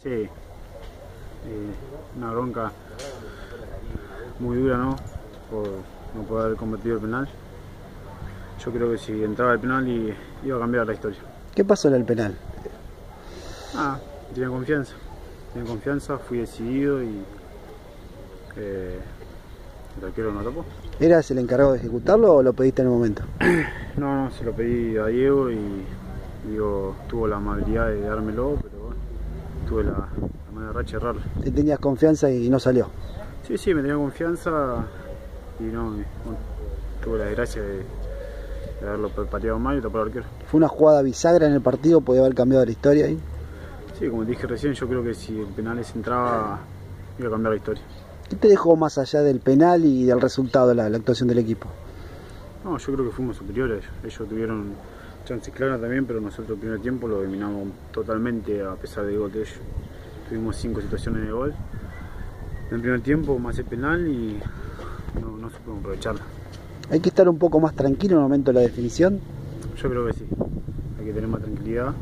Sí, eh, una bronca muy dura, ¿no? Por no poder haber convertido el penal. Yo creo que si entraba el penal y iba a cambiar la historia. ¿Qué pasó en el penal? Ah, tenía confianza. Tenía confianza, fui decidido y eh, el arquero no tapó. ¿Eras el encargado de ejecutarlo o lo pediste en el momento? No, no, se lo pedí a Diego y Diego tuvo la amabilidad de dármelo, pero tuve la, la mala racha de errarlo. Te tenías confianza y no salió. Sí, sí, me tenía confianza y no, bueno, tuve la desgracia de, de haberlo pateado mal y tapar al arquero. Fue una jugada bisagra en el partido, podía haber cambiado la historia ahí. Sí, como dije recién, yo creo que si el penal se entraba, iba a cambiar la historia. ¿Qué te dejó más allá del penal y del resultado la, la actuación del equipo? No, yo creo que fuimos superiores. Ellos tuvieron claras también, pero nosotros el primer tiempo lo dominamos totalmente a pesar del gol de ellos. Tuvimos cinco situaciones de gol en el primer tiempo, más el penal y no, no supimos aprovecharla. ¿Hay que estar un poco más tranquilo en el momento de la definición? Yo creo que sí, hay que tener más tranquilidad.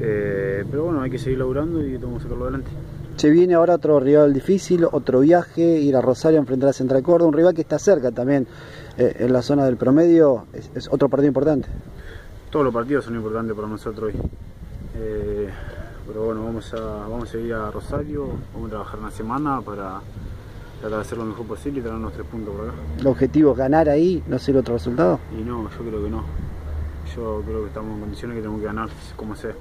Eh, pero bueno, hay que seguir laburando y tenemos que sacarlo adelante. Se viene ahora otro rival difícil, otro viaje, ir a Rosario a enfrentar a Central Córdoba, un rival que está cerca también eh, en la zona del promedio, es, es, otro partido importante. Todos los partidos son importantes para nosotros hoy. Eh, pero bueno, vamos a, vamos a ir a Rosario, vamos a trabajar una semana para tratar de hacer lo mejor posible y traer los tres puntos por acá. ¿El objetivo es ganar ahí, no ser otro resultado? Y no, yo creo que no. Yo creo que estamos en condiciones que tenemos que ganar como sea.